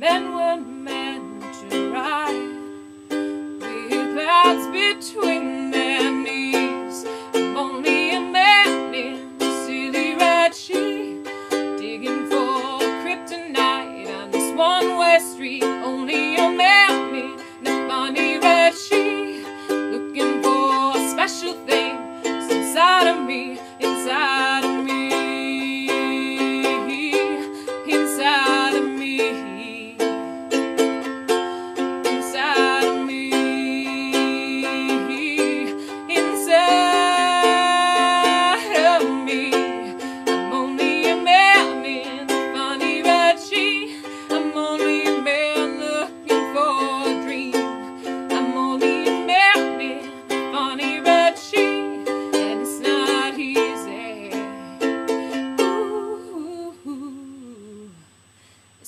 men were meant to ride with lads between their knees. I'm only a man in silly red sheep, digging for kryptonite on this one-way street. Only a man.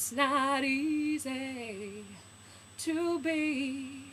It's not easy to be.